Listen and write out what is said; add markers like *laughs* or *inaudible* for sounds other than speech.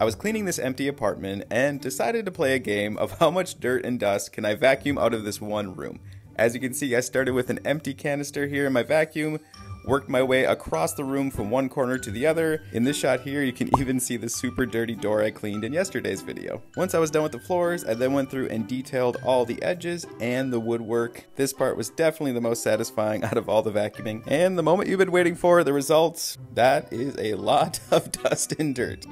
I was cleaning this empty apartment and decided to play a game of how much dirt and dust can I vacuum out of this one room. As you can see, I started with an empty canister here in my vacuum, worked my way across the room from one corner to the other. In this shot here, you can *laughs* even see the super dirty door I cleaned in yesterday's video. Once I was done with the floors, I then went through and detailed all the edges and the woodwork. This part was definitely the most satisfying *laughs* out of all the vacuuming. And the moment you've been waiting for, the results, that is a lot *laughs* of dust and dirt.